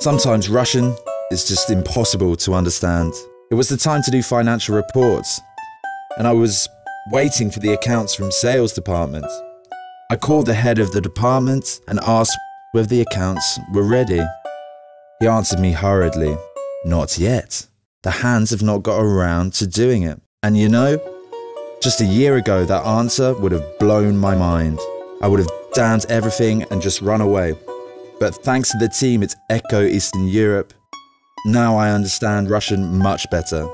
Sometimes Russian is just impossible to understand. It was the time to do financial reports, and I was waiting for the accounts from sales department. I called the head of the department and asked whether the accounts were ready. He answered me hurriedly, Not yet. The hands have not got around to doing it. And you know, just a year ago, that answer would have blown my mind. I would have damned everything and just run away. But thanks to the team at Echo Eastern Europe, now I understand Russian much better.